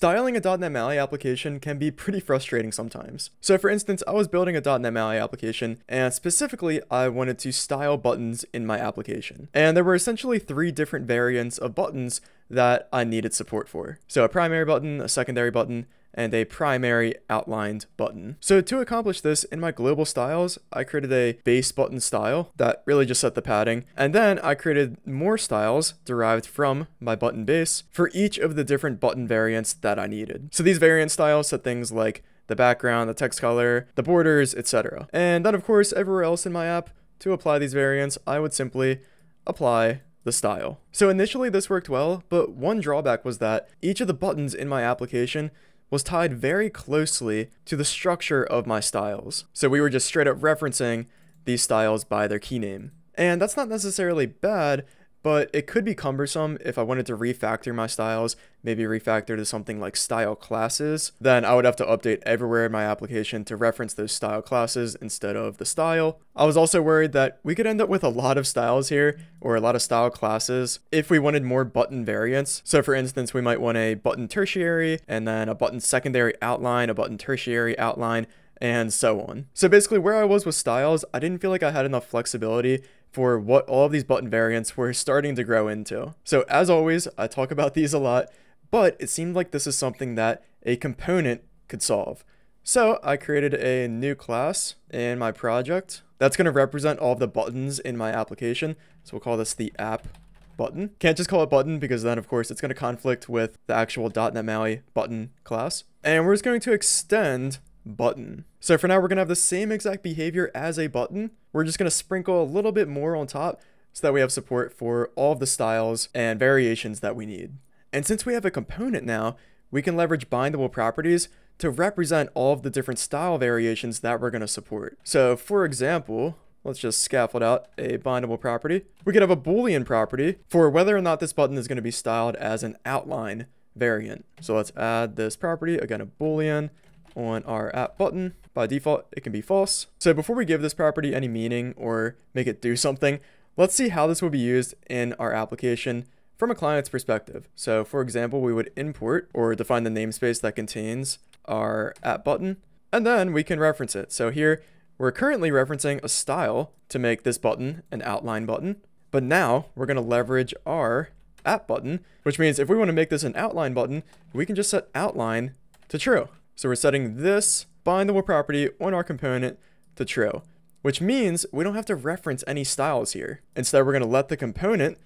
Styling a .NET MAUI application can be pretty frustrating sometimes. So for instance, I was building a .NET MAUI application, and specifically, I wanted to style buttons in my application. And there were essentially three different variants of buttons that I needed support for. So a primary button, a secondary button, and a primary outlined button. So to accomplish this, in my global styles, I created a base button style that really just set the padding. And then I created more styles derived from my button base for each of the different button variants that I needed. So these variant styles set things like the background, the text color, the borders, etc. And then of course, everywhere else in my app, to apply these variants, I would simply apply the style. So initially this worked well, but one drawback was that each of the buttons in my application was tied very closely to the structure of my styles. So we were just straight up referencing these styles by their key name. And that's not necessarily bad, but it could be cumbersome if I wanted to refactor my styles, maybe refactor to something like style classes, then I would have to update everywhere in my application to reference those style classes instead of the style. I was also worried that we could end up with a lot of styles here, or a lot of style classes, if we wanted more button variants. So for instance, we might want a button tertiary, and then a button secondary outline, a button tertiary outline, and so on. So basically where I was with styles, I didn't feel like I had enough flexibility for what all of these button variants were starting to grow into. So as always, I talk about these a lot, but it seemed like this is something that a component could solve. So I created a new class in my project that's going to represent all the buttons in my application. So we'll call this the app button. Can't just call it button because then of course it's going to conflict with the actual .NET MAUI button class. And we're just going to extend button. So for now, we're gonna have the same exact behavior as a button. We're just gonna sprinkle a little bit more on top so that we have support for all of the styles and variations that we need. And since we have a component now, we can leverage bindable properties to represent all of the different style variations that we're gonna support. So for example, let's just scaffold out a bindable property. We could have a boolean property for whether or not this button is gonna be styled as an outline variant. So let's add this property, again, a boolean, on our app button. By default, it can be false. So before we give this property any meaning or make it do something, let's see how this will be used in our application from a client's perspective. So for example, we would import or define the namespace that contains our app button, and then we can reference it. So here, we're currently referencing a style to make this button an outline button, but now we're gonna leverage our app button, which means if we wanna make this an outline button, we can just set outline to true. So we're setting this bindable property on our component to true, which means we don't have to reference any styles here. Instead, we're going to let the component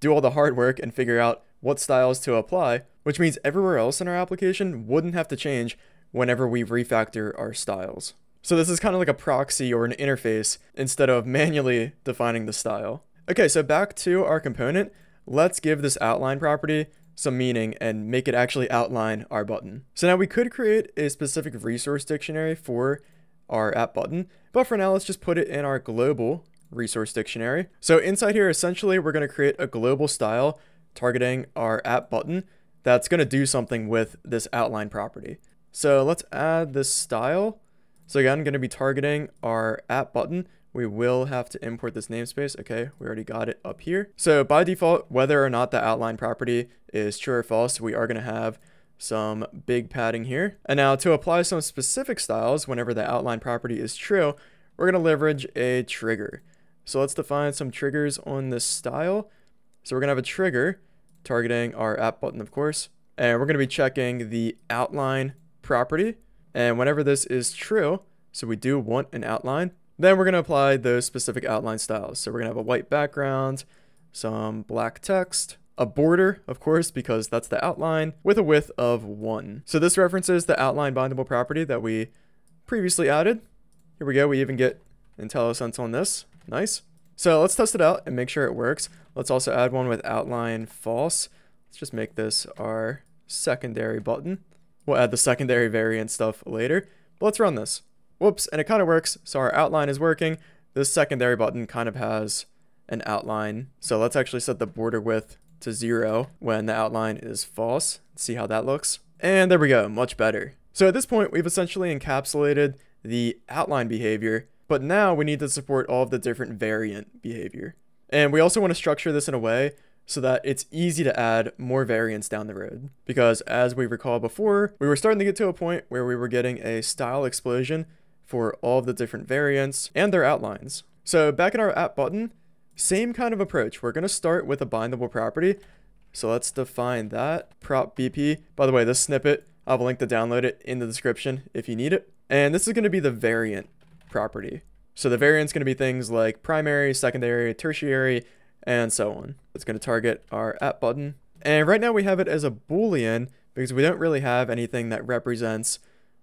do all the hard work and figure out what styles to apply, which means everywhere else in our application wouldn't have to change whenever we refactor our styles. So this is kind of like a proxy or an interface instead of manually defining the style. Okay, so back to our component. Let's give this outline property some meaning and make it actually outline our button. So now we could create a specific resource dictionary for our app button, but for now, let's just put it in our global resource dictionary. So inside here, essentially, we're going to create a global style targeting our app button that's going to do something with this outline property. So let's add this style. So again, going to be targeting our app button we will have to import this namespace. Okay, we already got it up here. So by default, whether or not the outline property is true or false, we are going to have some big padding here. And now to apply some specific styles, whenever the outline property is true, we're going to leverage a trigger. So let's define some triggers on this style. So we're going to have a trigger targeting our app button, of course, and we're going to be checking the outline property. And whenever this is true, so we do want an outline, then we're going to apply those specific outline styles. So we're going to have a white background, some black text, a border, of course, because that's the outline, with a width of 1. So this references the outline bindable property that we previously added. Here we go. We even get IntelliSense on this. Nice. So let's test it out and make sure it works. Let's also add one with outline false. Let's just make this our secondary button. We'll add the secondary variant stuff later. But let's run this. Whoops, and it kind of works. So our outline is working. This secondary button kind of has an outline. So let's actually set the border width to zero when the outline is false. See how that looks. And there we go, much better. So at this point, we've essentially encapsulated the outline behavior, but now we need to support all of the different variant behavior. And we also want to structure this in a way so that it's easy to add more variants down the road. Because as we recall before, we were starting to get to a point where we were getting a style explosion for all the different variants and their outlines. So back in our app button, same kind of approach. We're going to start with a bindable property. So let's define that prop BP. By the way, this snippet, I'll link to download it in the description if you need it. And this is going to be the variant property. So the variant's going to be things like primary, secondary, tertiary, and so on. It's going to target our app button. And right now we have it as a boolean because we don't really have anything that represents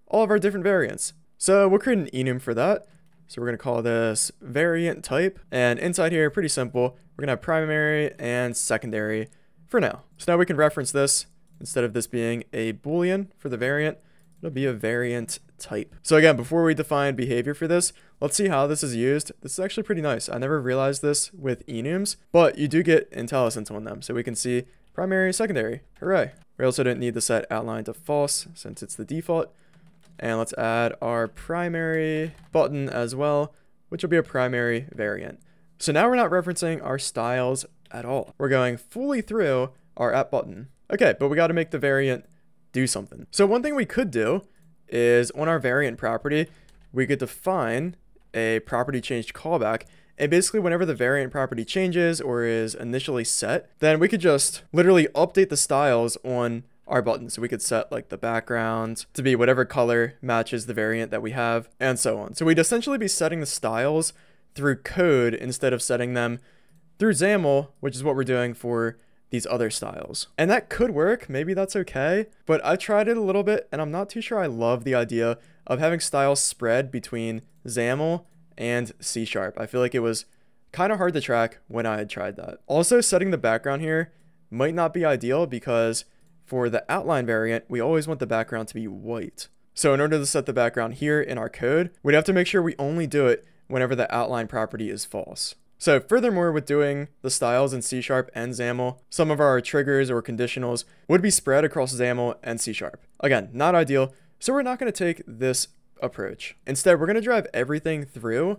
all of our different variants. So we'll create an enum for that. So we're going to call this variant type. And inside here, pretty simple. We're going to have primary and secondary for now. So now we can reference this. Instead of this being a boolean for the variant, it'll be a variant type. So again, before we define behavior for this, let's see how this is used. This is actually pretty nice. I never realized this with enums, but you do get IntelliSense on them. So we can see primary, secondary. Hooray. We also don't need to set outline to false since it's the default. And let's add our primary button as well, which will be a primary variant. So now we're not referencing our styles at all. We're going fully through our app button. Okay, but we got to make the variant do something. So one thing we could do is on our variant property, we could define a property changed callback. And basically, whenever the variant property changes or is initially set, then we could just literally update the styles on our button. So we could set like the background to be whatever color matches the variant that we have and so on. So we'd essentially be setting the styles through code instead of setting them through XAML, which is what we're doing for these other styles. And that could work, maybe that's okay, but I tried it a little bit and I'm not too sure I love the idea of having styles spread between XAML and C Sharp. I feel like it was kind of hard to track when I had tried that. Also, setting the background here might not be ideal because for the outline variant, we always want the background to be white. So in order to set the background here in our code, we'd have to make sure we only do it whenever the outline property is false. So furthermore, with doing the styles in C Sharp and XAML, some of our triggers or conditionals would be spread across XAML and C Sharp. Again, not ideal, so we're not going to take this approach. Instead, we're going to drive everything through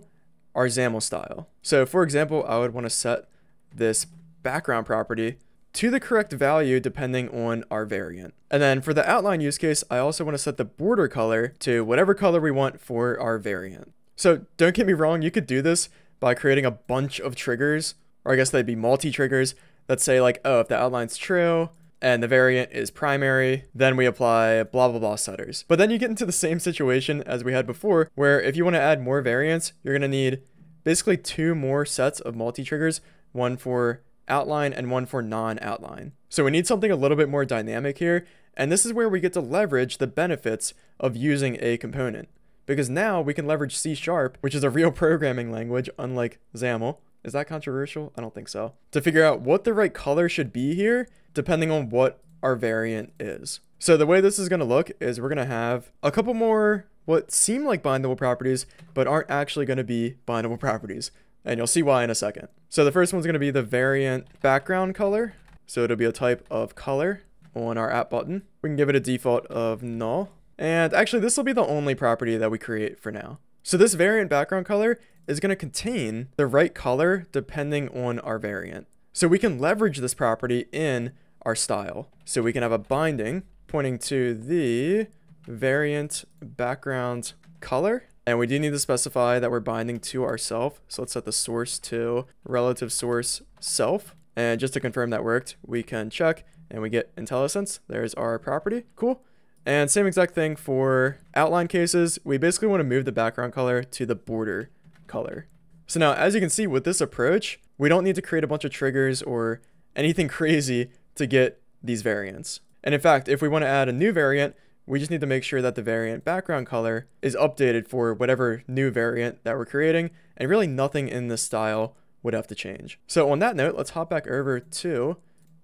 our XAML style. So for example, I would want to set this background property to the correct value depending on our variant. And then for the outline use case, I also want to set the border color to whatever color we want for our variant. So don't get me wrong, you could do this by creating a bunch of triggers, or I guess they'd be multi-triggers that say like, oh, if the outline's true and the variant is primary, then we apply blah blah blah setters. But then you get into the same situation as we had before, where if you want to add more variants, you're gonna need basically two more sets of multi-triggers, one for outline and one for non-outline. So we need something a little bit more dynamic here, and this is where we get to leverage the benefits of using a component because now we can leverage C Sharp, which is a real programming language, unlike XAML. Is that controversial? I don't think so. To figure out what the right color should be here, depending on what our variant is. So the way this is going to look is we're going to have a couple more what seem like bindable properties, but aren't actually going to be bindable properties. And you'll see why in a second. So the first one's going to be the variant background color. So it'll be a type of color on our app button. We can give it a default of null. And actually, this will be the only property that we create for now. So this variant background color is going to contain the right color depending on our variant. So we can leverage this property in our style. So we can have a binding pointing to the variant background color. And we do need to specify that we're binding to ourself. So let's set the source to relative source self. And just to confirm that worked, we can check and we get IntelliSense. There's our property. Cool. And same exact thing for outline cases. We basically want to move the background color to the border color. So now, as you can see with this approach, we don't need to create a bunch of triggers or anything crazy to get these variants. And in fact, if we want to add a new variant, we just need to make sure that the variant background color is updated for whatever new variant that we're creating, and really nothing in the style would have to change. So on that note, let's hop back over to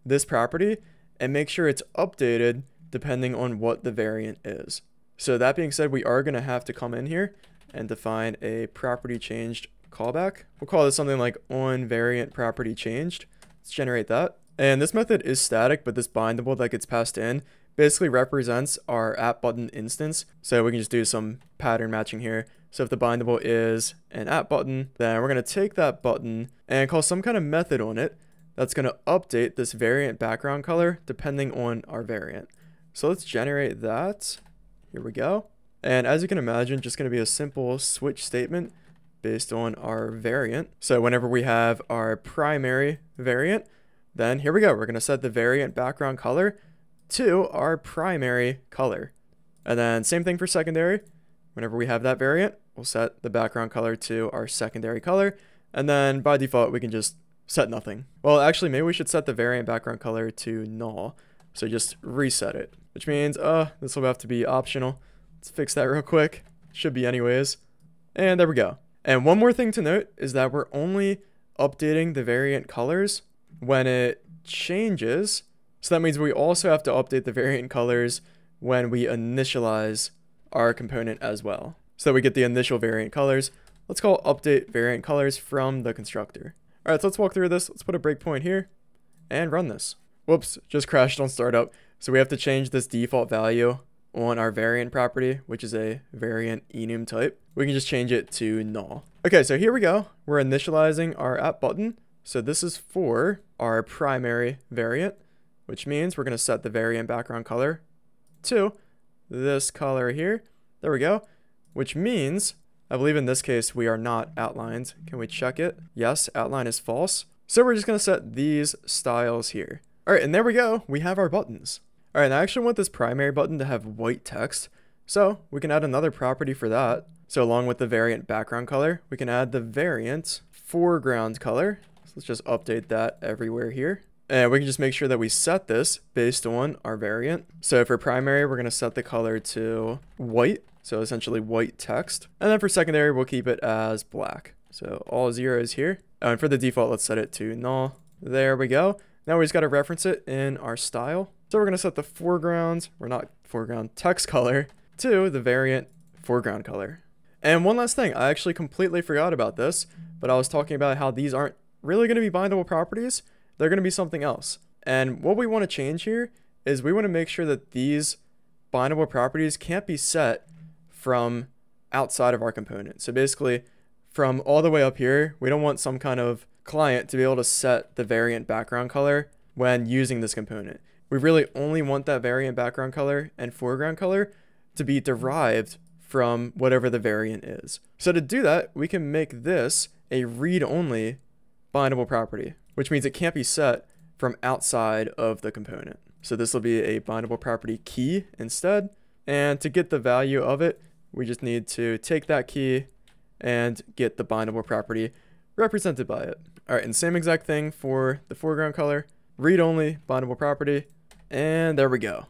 this property and make sure it's updated depending on what the variant is. So that being said, we are going to have to come in here and define a property changed callback. We'll call this something like on variant property changed. Let's generate that. And this method is static, but this bindable that gets passed in basically represents our app button instance. So we can just do some pattern matching here. So if the bindable is an app button, then we're going to take that button and call some kind of method on it that's going to update this variant background color depending on our variant. So let's generate that. Here we go. And as you can imagine, just going to be a simple switch statement based on our variant. So whenever we have our primary variant, then here we go. We're going to set the variant background color to our primary color. And then same thing for secondary. Whenever we have that variant, we'll set the background color to our secondary color. And then by default, we can just set nothing. Well, actually, maybe we should set the variant background color to null. So just reset it, which means, uh, this will have to be optional. Let's fix that real quick. Should be anyways. And there we go. And one more thing to note is that we're only updating the variant colors when it changes. So that means we also have to update the variant colors when we initialize our component as well. So we get the initial variant colors. Let's call update variant colors from the constructor. All right, so let's walk through this. Let's put a breakpoint here and run this. Whoops, just crashed on startup. So we have to change this default value on our variant property, which is a variant enum type. We can just change it to null. Okay, so here we go. We're initializing our app button. So this is for our primary variant, which means we're going to set the variant background color to this color here. There we go. Which means, I believe in this case, we are not outlined. Can we check it? Yes, outline is false. So we're just going to set these styles here. All right, and there we go. We have our buttons. All right, and I actually want this primary button to have white text. So we can add another property for that. So along with the variant background color, we can add the variant foreground color. So let's just update that everywhere here. And we can just make sure that we set this based on our variant. So for primary, we're going to set the color to white. So essentially white text. And then for secondary, we'll keep it as black. So all zeros here. and for the default, let's set it to null. There we go. Now we just got to reference it in our style. So we're going to set the foreground, or not foreground, text color to the variant foreground color. And one last thing, I actually completely forgot about this, but I was talking about how these aren't really going to be bindable properties. They're going to be something else. And what we want to change here is we want to make sure that these bindable properties can't be set from outside of our component. So basically, from all the way up here, we don't want some kind of client to be able to set the variant background color when using this component we really only want that variant background color and foreground color to be derived from whatever the variant is. So to do that, we can make this a read-only bindable property, which means it can't be set from outside of the component. So this will be a bindable property key instead. And to get the value of it, we just need to take that key and get the bindable property represented by it. All right, and same exact thing for the foreground color, read-only bindable property, and there we go.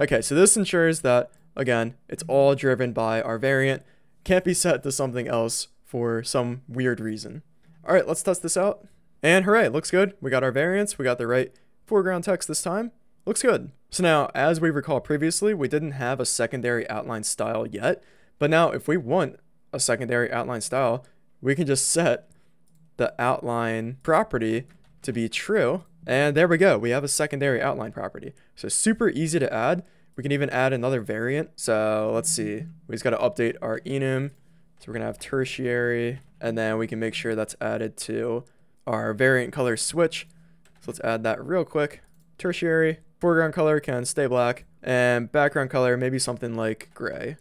Okay, so this ensures that, again, it's all driven by our variant. Can't be set to something else for some weird reason. All right, let's test this out. And hooray, looks good. We got our variants. We got the right foreground text this time. Looks good. So now, as we recall previously, we didn't have a secondary outline style yet. But now, if we want a secondary outline style, we can just set the outline property to be true and there we go. We have a secondary outline property. So super easy to add. We can even add another variant. So let's see. We just got to update our enum. So we're going to have tertiary. And then we can make sure that's added to our variant color switch. So let's add that real quick. Tertiary. Foreground color can stay black. And background color, maybe something like gray.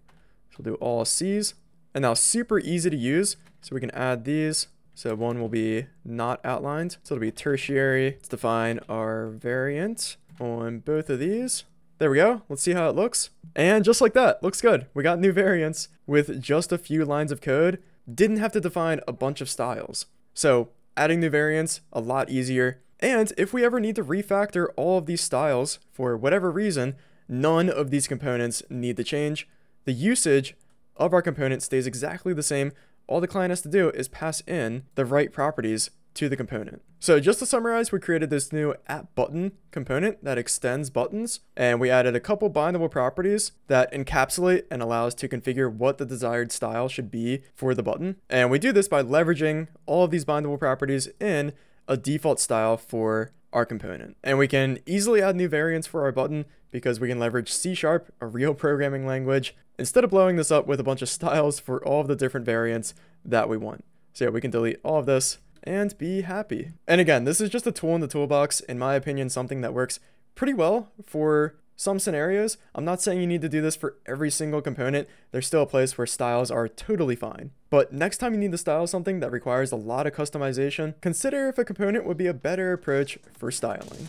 So we'll do all C's. And now super easy to use. So we can add these. So one will be not outlined. So it'll be tertiary. Let's define our variant on both of these. There we go. Let's see how it looks. And just like that, looks good. We got new variants with just a few lines of code. Didn't have to define a bunch of styles. So adding new variants, a lot easier. And if we ever need to refactor all of these styles for whatever reason, none of these components need to change. The usage of our component stays exactly the same all the client has to do is pass in the right properties to the component. So just to summarize, we created this new app button component that extends buttons, and we added a couple bindable properties that encapsulate and allow us to configure what the desired style should be for the button. And we do this by leveraging all of these bindable properties in a default style for our component. And we can easily add new variants for our button because we can leverage C Sharp, a real programming language, instead of blowing this up with a bunch of styles for all of the different variants that we want. So yeah, we can delete all of this and be happy. And again, this is just a tool in the toolbox, in my opinion, something that works pretty well for some scenarios. I'm not saying you need to do this for every single component. There's still a place where styles are totally fine. But next time you need to style something that requires a lot of customization, consider if a component would be a better approach for styling.